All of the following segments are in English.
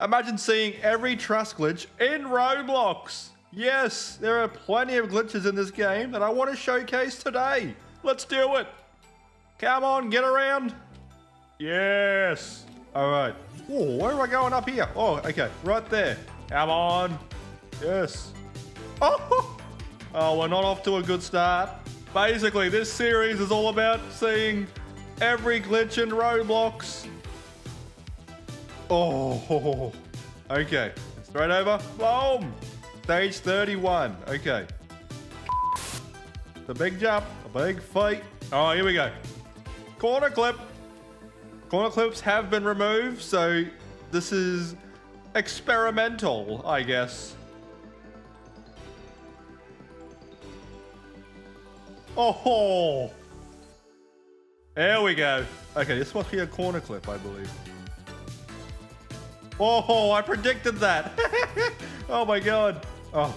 Imagine seeing every truss glitch in Roblox. Yes, there are plenty of glitches in this game that I want to showcase today. Let's do it. Come on, get around. Yes. All right. Oh, where am I going up here? Oh, okay, right there. Come on. Yes. Oh, oh, we're not off to a good start. Basically, this series is all about seeing every glitch in Roblox. Oh, okay. Straight over. Boom. Stage 31. Okay. The big jump. A big fight. Oh, here we go. Corner clip. Corner clips have been removed, so this is experimental, I guess. Oh, there we go. Okay, this must be a corner clip, I believe. Oh, I predicted that. oh my god. Oh.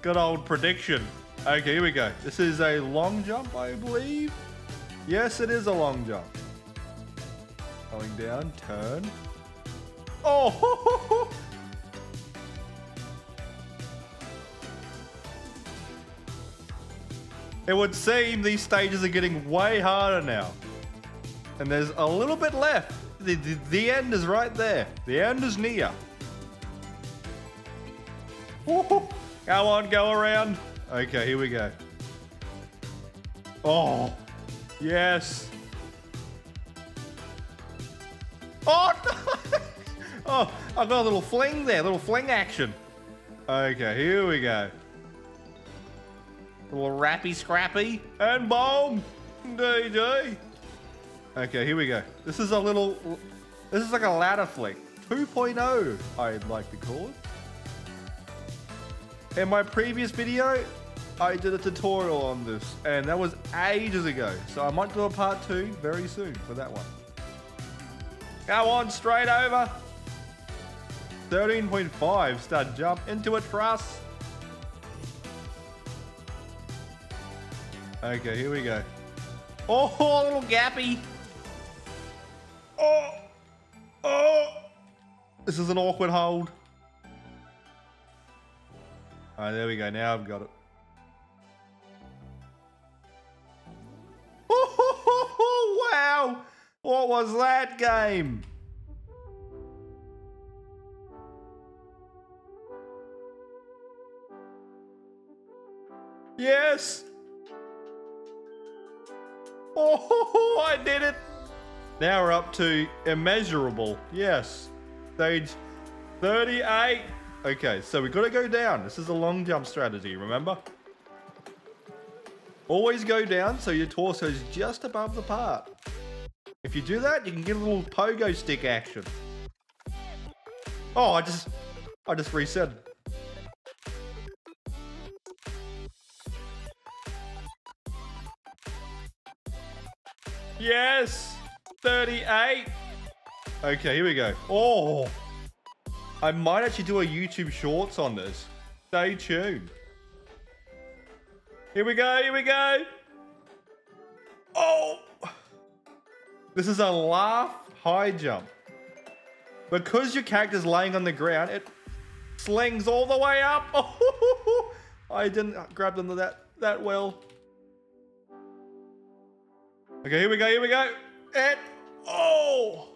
Good old prediction. Okay, here we go. This is a long jump, I believe. Yes, it is a long jump. Going down, turn. Oh! It would seem these stages are getting way harder now. And there's a little bit left. The, the, the end is right there. The end is near. Go on, go around. Okay, here we go. Oh, yes. Oh, no. oh, I got a little fling there, little fling action. Okay, here we go. Little rappy scrappy. And boom! DD. Okay, here we go. This is a little... This is like a ladder flick. 2.0, I'd like to call it. In my previous video, I did a tutorial on this, and that was ages ago. So I might do a part two very soon for that one. Go on, straight over. 13.5, start jump into a truss. Okay, here we go. Oh, little gappy. Oh, oh. This is an awkward hold. All right, there we go. Now I've got it. Oh, wow. What was that game? Yes. Oh, I did it. Now we're up to immeasurable. Yes. Stage 38. Okay, so we've got to go down. This is a long jump strategy, remember? Always go down so your torso is just above the part. If you do that, you can get a little pogo stick action. Oh, I just, I just reset. Yes! 38! Okay, here we go. Oh! I might actually do a YouTube Shorts on this. Stay tuned. Here we go, here we go! Oh! This is a laugh high jump. Because your character's laying on the ground, it slings all the way up. Oh, I didn't grab them that, that well. Okay, here we go, here we go. And, oh,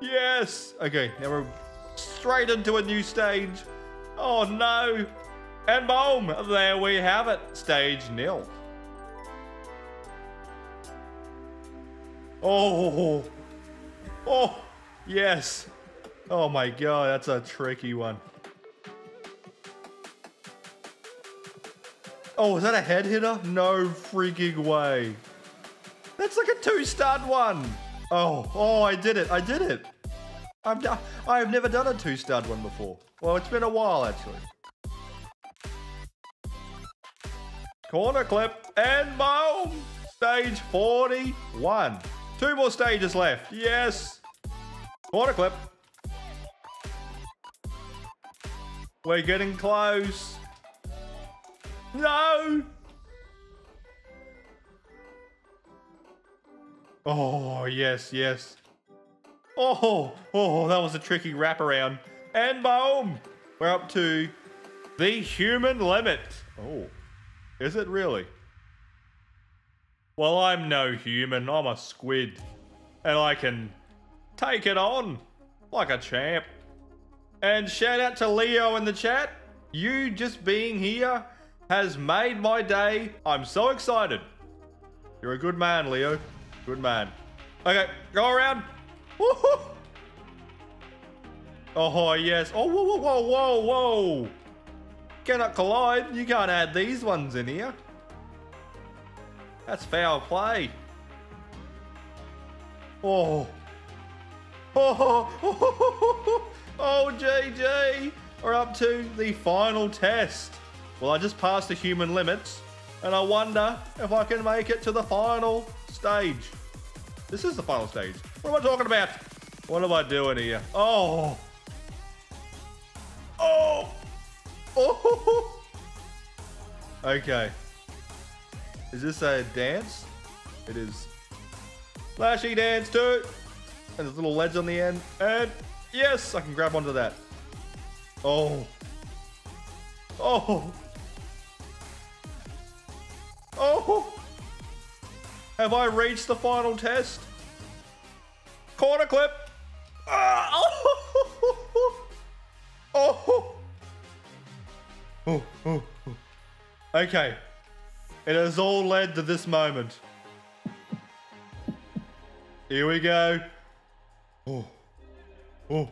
yes. Okay, now we're straight into a new stage. Oh no. And boom, there we have it. Stage nil. Oh, oh, yes. Oh my god, that's a tricky one. Oh, is that a head hitter? No freaking way. That's like a two-stud one. Oh, oh, I did it. I did it. I've done, I've never done a two-stud one before. Well, it's been a while, actually. Corner clip and boom. Stage 41. Two more stages left. Yes. Corner clip. We're getting close. No. Oh, yes, yes. Oh, oh, that was a tricky wraparound. And boom, we're up to the human limit. Oh, is it really? Well, I'm no human, I'm a squid. And I can take it on like a champ. And shout out to Leo in the chat. You just being here has made my day. I'm so excited. You're a good man, Leo. Good man. Okay, go around. Woohoo! Oh, yes. Oh, whoa, whoa, whoa, whoa, whoa. Cannot collide. You can't add these ones in here. That's foul play. Oh. Oh, oh, oh, JJ. We're up to the final test. Well, I just passed the human limits, and I wonder if I can make it to the final stage. This is the final stage. What am I talking about? What am I doing here? Oh. Oh. Oh. Okay. Is this a dance? It is. Flashy dance too. And there's little ledge on the end. And yes, I can grab onto that. Oh. Oh. Oh. Have I reached the final test? Corner clip. Ah. Oh. Oh. Oh. oh. Okay. It has all led to this moment. Here we go. Oh. Oh.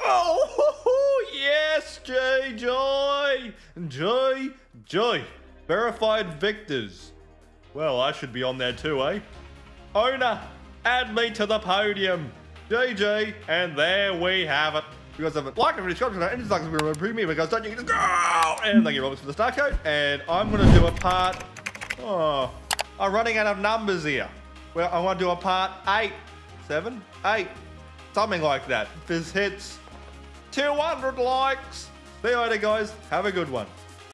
Oh, yes, J Joy. Joy, Joy. Verified victors. Well, I should be on there too, eh? Owner, add me to the podium. JJ, and there we have it. You guys have a like and subscribe and just like to premium because don't you go and thank you Roberts for the star code. And I'm gonna do a part. Oh, I'm running out of numbers here. Well, I want to do a part eight, seven, eight, something like that. If this hits 200 likes, see you later, guys. Have a good one.